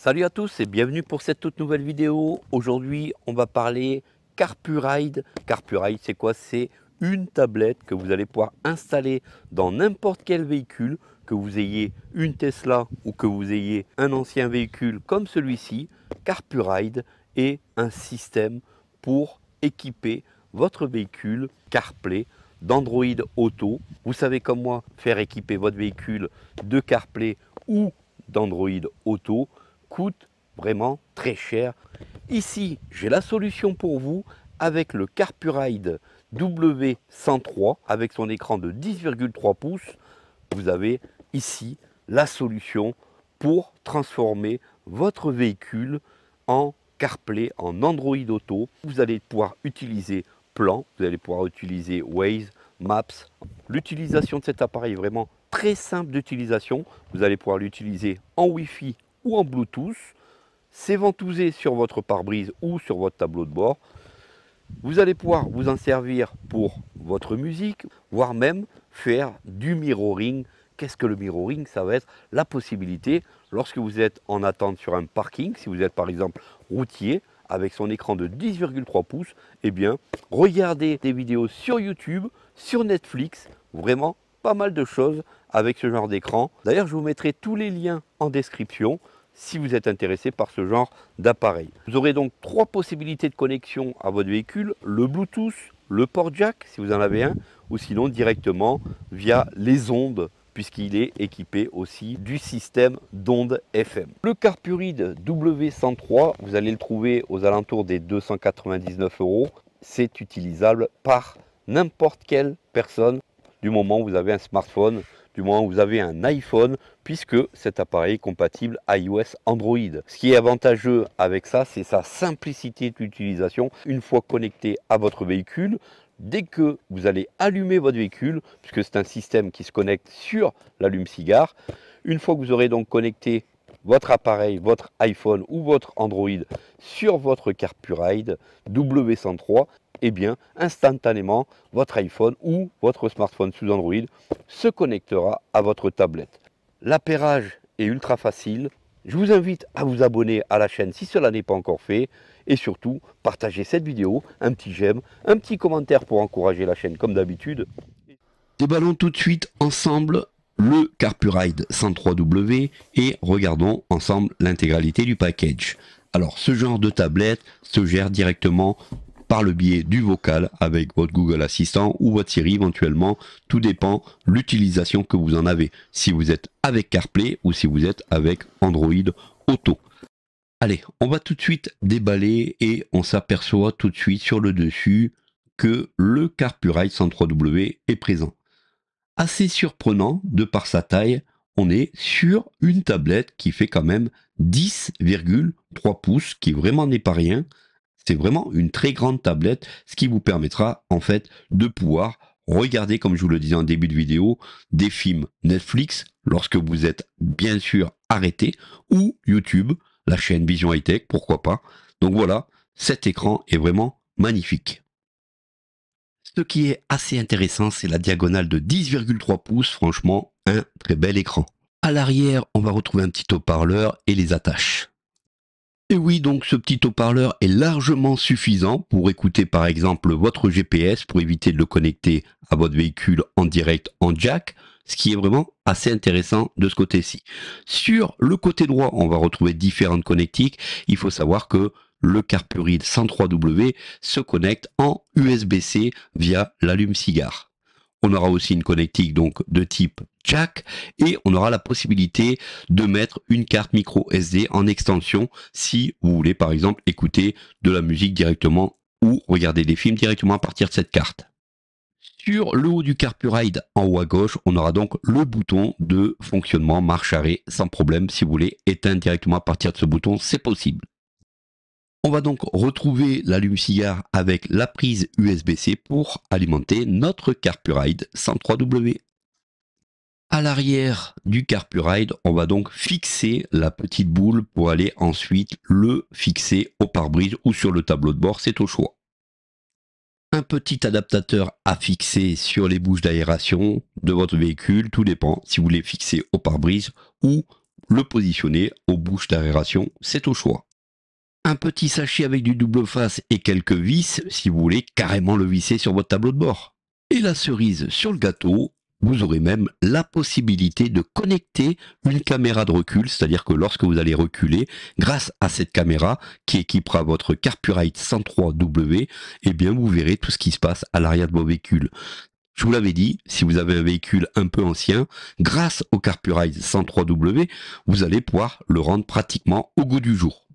Salut à tous et bienvenue pour cette toute nouvelle vidéo. Aujourd'hui, on va parler Carpuride. Carpuride, c'est quoi? C'est une tablette que vous allez pouvoir installer dans n'importe quel véhicule, que vous ayez une Tesla ou que vous ayez un ancien véhicule comme celui-ci. Carpuride est un système pour équiper votre véhicule CarPlay d'Android Auto. Vous savez comme moi faire équiper votre véhicule de CarPlay ou d'Android Auto coûte vraiment très cher. Ici, j'ai la solution pour vous avec le Carpuride W103 avec son écran de 10,3 pouces. Vous avez ici la solution pour transformer votre véhicule en CarPlay, en Android Auto. Vous allez pouvoir utiliser Plan, vous allez pouvoir utiliser Waze, Maps. L'utilisation de cet appareil est vraiment très simple d'utilisation. Vous allez pouvoir l'utiliser en Wi-Fi ou en Bluetooth. C'est ventousé sur votre pare-brise ou sur votre tableau de bord. Vous allez pouvoir vous en servir pour votre musique, voire même faire du mirroring. Qu'est-ce que le mirroring? Ça va être la possibilité, lorsque vous êtes en attente sur un parking, si vous êtes par exemple routier, avec son écran de 10,3 pouces, eh bien, regardez des vidéos sur YouTube, sur Netflix, vraiment pas mal de choses avec ce genre d'écran. D'ailleurs, je vous mettrai tous les liens en description si vous êtes intéressé par ce genre d'appareil. Vous aurez donc trois possibilités de connexion à votre véhicule, le Bluetooth, le port jack si vous en avez un, ou sinon directement via les ondes puisqu'il est équipé aussi du système d'ondes FM. Le Carpuride W103, vous allez le trouver aux alentours des 299 euros. C'est utilisable par n'importe quelle personne du moment où vous avez un smartphone du moment où vous avez un iPhone, puisque cet appareil est compatible iOS Android. Ce qui est avantageux avec ça, c'est sa simplicité d'utilisation. Une fois connecté à votre véhicule, dès que vous allez allumer votre véhicule, puisque c'est un système qui se connecte sur l'allume-cigare, une fois que vous aurez donc connecté votre appareil, votre iPhone ou votre Android sur votre Carpuride W103, eh bien, instantanément, votre iPhone ou votre smartphone sous Android se connectera à votre tablette. L'appairage est ultra facile. Je vous invite à vous abonner à la chaîne si cela n'est pas encore fait. Et surtout, partagez cette vidéo, un petit j'aime, un petit commentaire pour encourager la chaîne comme d'habitude. Déballons tout de suite ensemble le Carpuride 103W et regardons ensemble l'intégralité du package. Alors ce genre de tablette se gère directement par le biais du vocal avec votre Google Assistant ou votre Siri éventuellement. Tout dépend l'utilisation que vous en avez. Si vous êtes avec CarPlay ou si vous êtes avec Android Auto. Allez, on va tout de suite déballer et on s'aperçoit tout de suite sur le dessus que le Carpurite 103W est présent. Assez surprenant de par sa taille, on est sur une tablette qui fait quand même 10,3 pouces, qui vraiment n'est pas rien. C'est vraiment une très grande tablette, ce qui vous permettra en fait de pouvoir regarder, comme je vous le disais en début de vidéo, des films Netflix lorsque vous êtes bien sûr arrêté, ou YouTube, la chaîne Vision High Tech, pourquoi pas. Donc voilà, cet écran est vraiment magnifique. Ce qui est assez intéressant, c'est la diagonale de 10,3 pouces, franchement, un très bel écran. À l'arrière, on va retrouver un petit haut-parleur et les attaches. Et oui, donc ce petit haut-parleur est largement suffisant pour écouter par exemple votre GPS pour éviter de le connecter à votre véhicule en direct en jack, ce qui est vraiment assez intéressant de ce côté-ci. Sur le côté droit, on va retrouver différentes connectiques. Il faut savoir que le Carpuride 103W se connecte en USB-C via l'allume-cigare. On aura aussi une connectique donc de type jack et on aura la possibilité de mettre une carte micro SD en extension si vous voulez par exemple écouter de la musique directement ou regarder des films directement à partir de cette carte. Sur le haut du Carpuride, en haut à gauche, on aura donc le bouton de fonctionnement marche-arrêt sans problème. Si vous voulez éteindre directement à partir de ce bouton, c'est possible. On va donc retrouver l'allume-cigare avec la prise USB-C pour alimenter notre Carpuride 103W. À l'arrière du Carpuride, on va donc fixer la petite boule pour aller ensuite le fixer au pare-brise ou sur le tableau de bord, c'est au choix. Un petit adaptateur à fixer sur les bouches d'aération de votre véhicule, tout dépend si vous voulez fixer au pare-brise ou le positionner aux bouches d'aération, c'est au choix. Un petit sachet avec du double face et quelques vis si vous voulez carrément le visser sur votre tableau de bord. Et la cerise sur le gâteau, vous aurez même la possibilité de connecter une caméra de recul, c'est-à-dire que lorsque vous allez reculer, grâce à cette caméra qui équipera votre Carpurite 103W, eh bien vous verrez tout ce qui se passe à l'arrière de vos véhicules. Je vous l'avais dit, si vous avez un véhicule un peu ancien, grâce au Carpurite 103W, vous allez pouvoir le rendre pratiquement au goût du jour.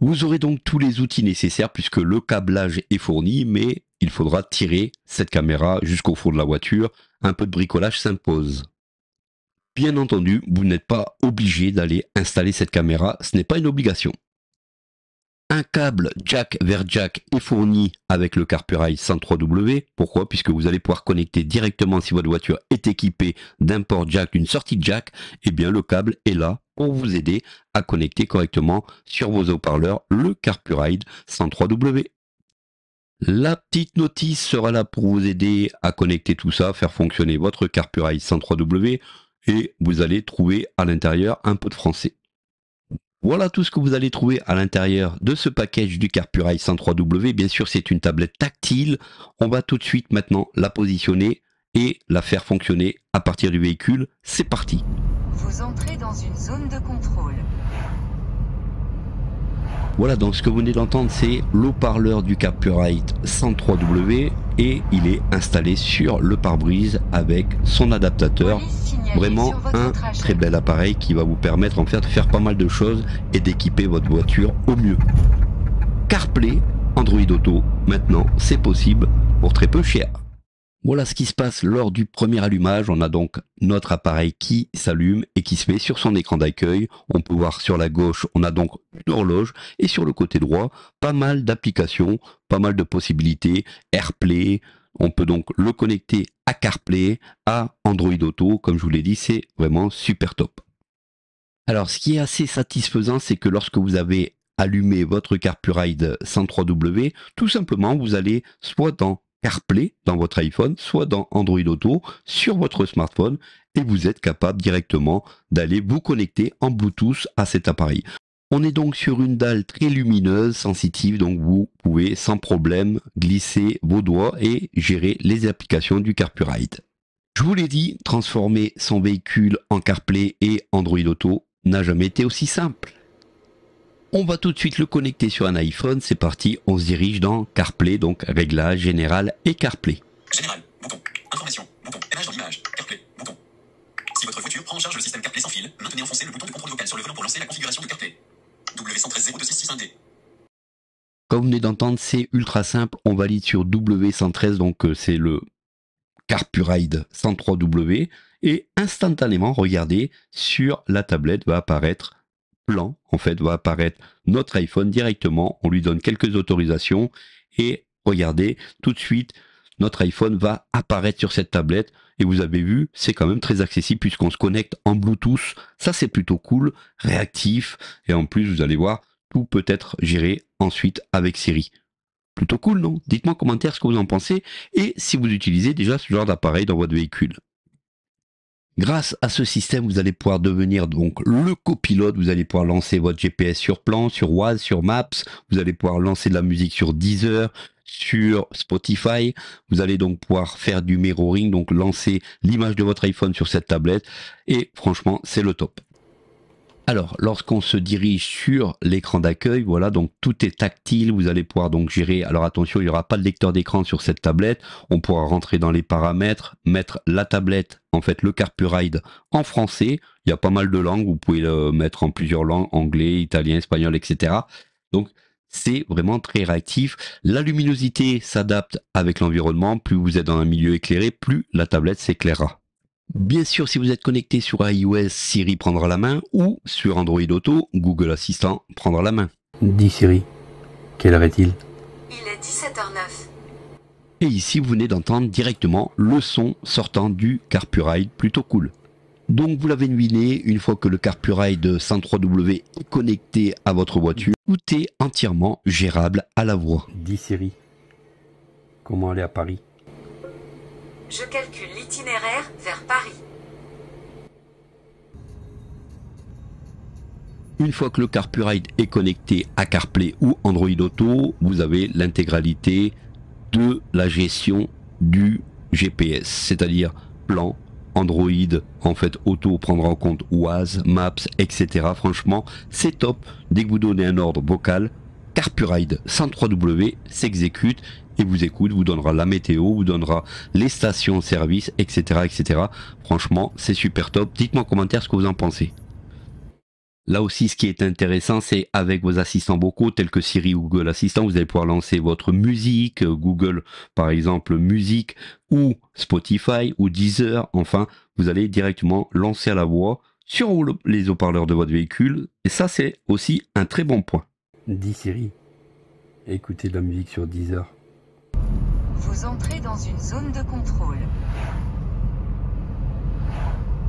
Vous aurez donc tous les outils nécessaires puisque le câblage est fourni, mais il faudra tirer cette caméra jusqu'au fond de la voiture. Un peu de bricolage s'impose. Bien entendu, vous n'êtes pas obligé d'aller installer cette caméra, ce n'est pas une obligation. Un câble jack vers jack est fourni avec le Carpurite 103W. Pourquoi? Puisque vous allez pouvoir connecter directement si votre voiture est équipée d'un port jack, d'une sortie jack, eh bien le câble est là pour vous aider à connecter correctement sur vos haut-parleurs le Carpuride 103W. La petite notice sera là pour vous aider à connecter tout ça, faire fonctionner votre Carpuride 103W et vous allez trouver à l'intérieur un peu de français. Voilà tout ce que vous allez trouver à l'intérieur de ce package du Carpuride 103W. Bien sûr, c'est une tablette tactile. On va tout de suite maintenant la positionner et la faire fonctionner à partir du véhicule. C'est parti. Vous entrez dans une zone de contrôle. Voilà, donc ce que vous venez d'entendre, c'est l'eau-parleur du Carpurite 103W et il est installé sur le pare-brise avec son adaptateur. Vraiment un très bel appareil qui va vous permettre en fait de faire pas mal de choses et d'équiper votre voiture au mieux. CarPlay, Android Auto, maintenant c'est possible pour très peu cher. Voilà ce qui se passe lors du premier allumage. On a donc notre appareil qui s'allume et qui se met sur son écran d'accueil. On peut voir sur la gauche, on a donc une horloge et sur le côté droit, pas mal d'applications, pas mal de possibilités. AirPlay, on peut donc le connecter à CarPlay, à Android Auto. Comme je vous l'ai dit, c'est vraiment super top. Alors, ce qui est assez satisfaisant, c'est que lorsque vous avez allumé votre CarPuride 103W, tout simplement, vous allez soit dans CarPlay dans votre iPhone, soit dans Android Auto sur votre smartphone et vous êtes capable directement d'aller vous connecter en Bluetooth à cet appareil. On est donc sur une dalle très lumineuse, sensitive, donc vous pouvez sans problème glisser vos doigts et gérer les applications du CarPuride. Je vous l'ai dit, transformer son véhicule en CarPlay et Android Auto n'a jamais été aussi simple. On va tout de suite le connecter sur un iPhone. C'est parti, on se dirige dans CarPlay, donc réglage général et CarPlay. Général, bouton, information, bouton, image dans l'image, CarPlay, bouton. Si votre voiture prend en charge le système CarPlay sans fil, maintenez enfoncé le bouton de contrôle vocal sur le volant pour lancer la configuration de CarPlay. W113 Comme vous venez d'entendre, c'est ultra simple. On valide sur W113, donc euh, c'est le CarPuride 103W. Et instantanément, regardez, sur la tablette va apparaître en fait, va apparaître notre iPhone directement. On lui donne quelques autorisations et regardez, tout de suite, notre iPhone va apparaître sur cette tablette. Et vous avez vu, c'est quand même très accessible puisqu'on se connecte en Bluetooth. Ça, c'est plutôt cool, réactif. Et en plus, vous allez voir, tout peut être géré ensuite avec Siri. Plutôt cool, non? Dites-moi en commentaire ce que vous en pensez et si vous utilisez déjà ce genre d'appareil dans votre véhicule. Grâce à ce système, vous allez pouvoir devenir donc le copilote. Vous allez pouvoir lancer votre GPS sur plan, sur Waze, sur Maps. Vous allez pouvoir lancer de la musique sur Deezer, sur Spotify. Vous allez donc pouvoir faire du mirroring, donc lancer l'image de votre iPhone sur cette tablette. Et franchement, c'est le top. Alors, lorsqu'on se dirige sur l'écran d'accueil, voilà, donc tout est tactile, vous allez pouvoir donc gérer, alors attention, il n'y aura pas de lecteur d'écran sur cette tablette, on pourra rentrer dans les paramètres, mettre la tablette, en fait le Carpuride en français, il y a pas mal de langues, vous pouvez le mettre en plusieurs langues, anglais, italien, espagnol, etc. Donc, c'est vraiment très réactif. La luminosité s'adapte avec l'environnement, plus vous êtes dans un milieu éclairé, plus la tablette s'éclairera. Bien sûr, si vous êtes connecté sur iOS, Siri prendra la main ou sur Android Auto, Google Assistant prendra la main. Dis Siri, quelle heure est-il? Il est 17h09. Et ici, vous venez d'entendre directement le son sortant du Carpuride, plutôt cool. Donc vous l'avez deviné, une fois que le Carpuride 103W est connecté à votre voiture, tout est entièrement gérable à la voix. Dis Siri, comment aller à Paris? Je calcule l'itinéraire vers Paris. Une fois que le CarPuride est connecté à CarPlay ou Android Auto, vous avez l'intégralité de la gestion du GPS, c'est-à-dire plan, Android, en fait, Auto prendra en compte Waze, Maps, etc. Franchement, c'est top. Dès que vous donnez un ordre vocal, CarPuride 103W s'exécute et vous écoute, vous donnera la météo, vous donnera les stations-service, etc., etc. Franchement, c'est super top. Dites-moi en commentaire ce que vous en pensez. Là aussi, ce qui est intéressant, c'est avec vos assistants vocaux tels que Siri ou Google Assistant, vous allez pouvoir lancer votre musique, euh, Google par exemple musique ou Spotify ou Deezer. Enfin, vous allez directement lancer à la voix sur les haut-parleurs de votre véhicule. Et ça, c'est aussi un très bon point. Dis Siri, écoutez de la musique sur Deezer. Vous entrez dans une zone de contrôle.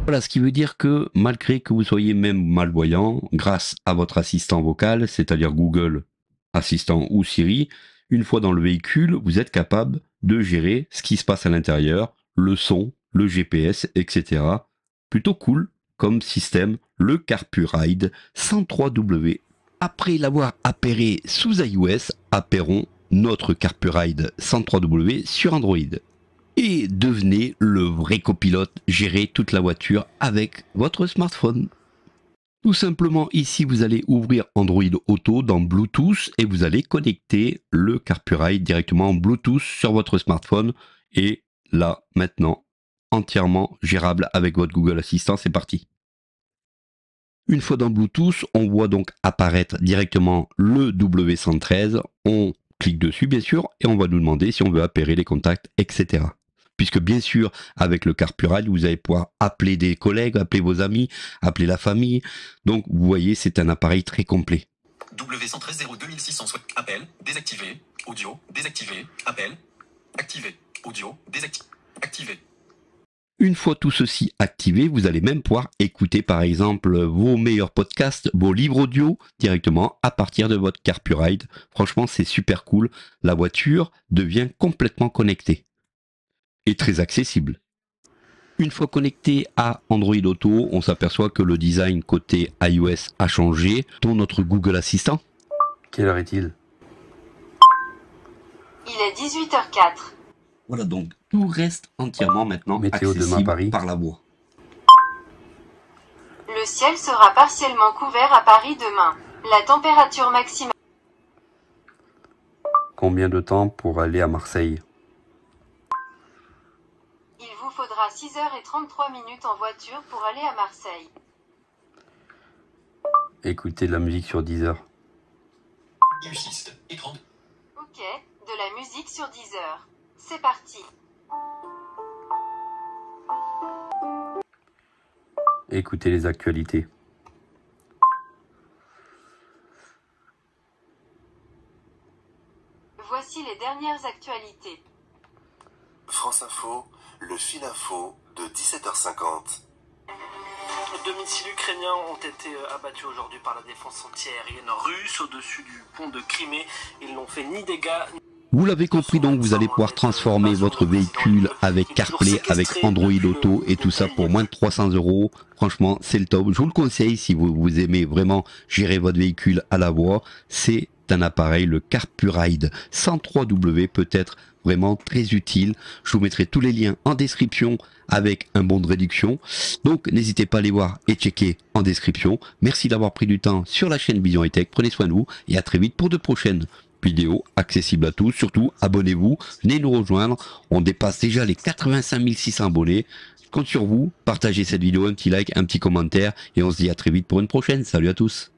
Voilà, ce qui veut dire que malgré que vous soyez même malvoyant, grâce à votre assistant vocal, c'est-à-dire Google Assistant ou Siri, une fois dans le véhicule, vous êtes capable de gérer ce qui se passe à l'intérieur, le son, le GPS, etc. Plutôt cool comme système, le CarPuride 103W. Après l'avoir appairé sous iOS, appairons notre CarPuride 103W sur Android et devenez le vrai copilote, gérer toute la voiture avec votre smartphone. Tout simplement ici vous allez ouvrir Android Auto dans Bluetooth et vous allez connecter le CarPuride directement en Bluetooth sur votre smartphone et là maintenant entièrement gérable avec votre Google Assistant, c'est parti. Une fois dans Bluetooth, on voit donc apparaître directement le W113, on clique dessus bien sûr et on va nous demander si on veut appairer les contacts, etc puisque bien sûr, avec le carpuride, vous allez pouvoir appeler des collègues, appeler vos amis, appeler la famille. Donc, vous voyez, c'est un appareil très complet. W113 02600 appel, désactivé, audio, désactivé, appel, activé, audio, désactivé, activé. Une fois tout ceci activé, vous allez même pouvoir écouter par exemple vos meilleurs podcasts, vos livres audio directement à partir de votre Carpuride. Franchement, c'est super cool. La voiture devient complètement connectée très accessible. Une fois connecté à Android Auto, on s'aperçoit que le design côté iOS a changé, dont notre Google Assistant. Quelle heure est-il? Il est 18h04. Voilà donc, tout reste entièrement maintenant Météo accessible Paris. par la voix. Le ciel sera partiellement couvert à Paris demain. La température maximale... Combien de temps pour aller à Marseille? Faudra 6h33 minutes en voiture pour aller à Marseille. Écoutez de la musique sur 10 heures. Ok, de la musique sur 10 heures. C'est parti. Écoutez les actualités. Voici les dernières actualités. France Info, le fil info de 17h50. 2006 Ukrainiens ont été euh, abattus aujourd'hui par la défense antiaérienne russe au-dessus du pont de Crimée. Ils n'ont fait ni dégâts vous l'avez compris donc, vous allez pouvoir transformer votre véhicule avec CarPlay, avec Android Auto et tout ça pour moins de 300 euros. Franchement, c'est le top. Je vous le conseille si vous, vous aimez vraiment gérer votre véhicule à la voix. C'est un appareil, le CarPuride 103W peut être vraiment très utile. Je vous mettrai tous les liens en description avec un bon de réduction. Donc n'hésitez pas à les voir et checker en description. Merci d'avoir pris du temps sur la chaîne Vision et Tech. Prenez soin de vous et à très vite pour de prochaines vidéos accessibles à tous. Surtout, abonnez-vous, venez nous rejoindre. On dépasse déjà les 85 600 abonnés. Je compte sur vous. Partagez cette vidéo, un petit like, un petit commentaire et on se dit à très vite pour une prochaine. Salut à tous.